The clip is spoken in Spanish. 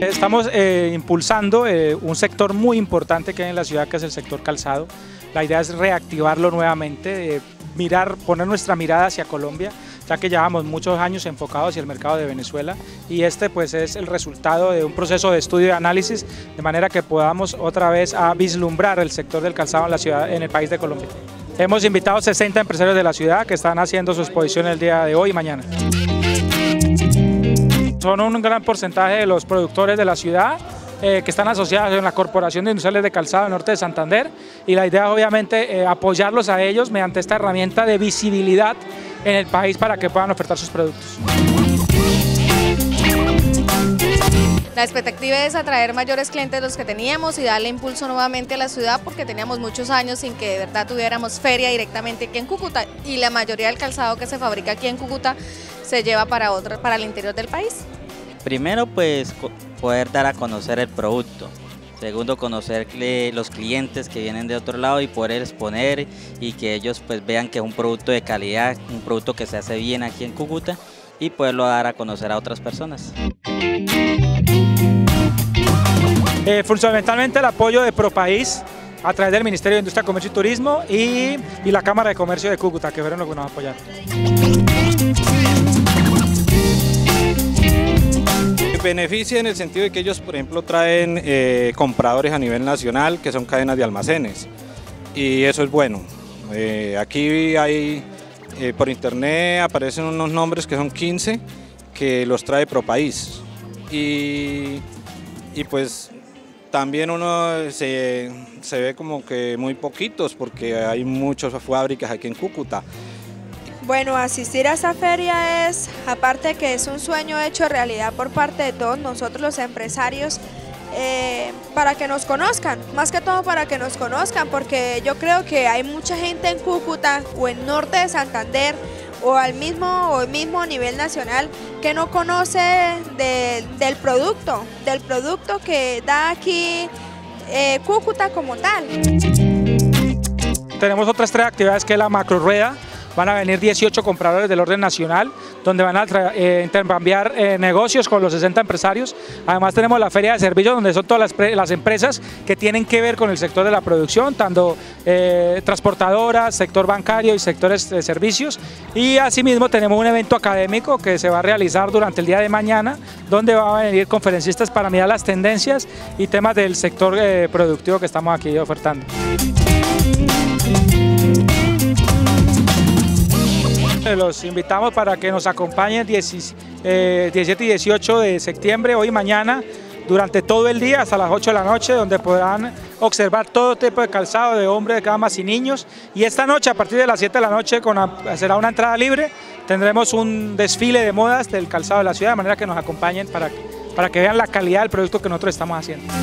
Estamos eh, impulsando eh, un sector muy importante que hay en la ciudad, que es el sector calzado. La idea es reactivarlo nuevamente, mirar, poner nuestra mirada hacia Colombia, ya que llevamos muchos años enfocados hacia el mercado de Venezuela y este pues es el resultado de un proceso de estudio y análisis de manera que podamos otra vez vislumbrar el sector del calzado en la ciudad, en el país de Colombia. Hemos invitado 60 empresarios de la ciudad que están haciendo su exposición el día de hoy y mañana. Son un gran porcentaje de los productores de la ciudad eh, que están asociados en la Corporación de Industriales de Calzado Norte de Santander y la idea es obviamente eh, apoyarlos a ellos mediante esta herramienta de visibilidad en el país para que puedan ofertar sus productos. La expectativa es atraer mayores clientes de los que teníamos y darle impulso nuevamente a la ciudad porque teníamos muchos años sin que de verdad tuviéramos feria directamente aquí en Cúcuta y la mayoría del calzado que se fabrica aquí en Cúcuta se lleva para, otro, para el interior del país. Primero pues poder dar a conocer el producto, Segundo, conocer los clientes que vienen de otro lado y poder exponer y que ellos pues vean que es un producto de calidad, un producto que se hace bien aquí en Cúcuta y poderlo dar a conocer a otras personas. Eh, fundamentalmente el apoyo de ProPaís a través del Ministerio de Industria, Comercio y Turismo y, y la Cámara de Comercio de Cúcuta, que fueron los que nos apoyaron. Beneficia en el sentido de que ellos, por ejemplo, traen eh, compradores a nivel nacional que son cadenas de almacenes y eso es bueno. Eh, aquí hay, eh, por internet aparecen unos nombres que son 15 que los trae ProPaís y, y pues también uno se, se ve como que muy poquitos porque hay muchas fábricas aquí en Cúcuta. Bueno, asistir a esta feria es, aparte que es un sueño hecho realidad por parte de todos nosotros los empresarios, eh, para que nos conozcan, más que todo para que nos conozcan, porque yo creo que hay mucha gente en Cúcuta o en norte de Santander o al mismo mismo nivel nacional que no conoce del producto, del producto que da aquí eh, Cúcuta como tal. Tenemos otras tres actividades que es la macro rueda, van a venir 18 compradores del orden nacional, donde van a eh, intercambiar eh, negocios con los 60 empresarios. Además tenemos la feria de servicios, donde son todas las, empresas que tienen que ver con el sector de la producción, tanto eh, transportadoras, sector bancario y sectores de servicios. Y asimismo tenemos un evento académico que se va a realizar durante el día de mañana, donde van a venir conferencistas para mirar las tendencias y temas del sector productivo que estamos aquí ofertando. Eh, los invitamos para que nos acompañen 17 eh, y 18 de septiembre, hoy y mañana, durante todo el día hasta las 8 de la noche, donde podrán observar todo tipo de calzado de hombres, damas y niños. Y esta noche, a partir de las 7 de la noche, será una entrada libre, tendremos un desfile de modas del calzado de la ciudad, de manera que nos acompañen para, para que vean la calidad del producto que nosotros estamos haciendo.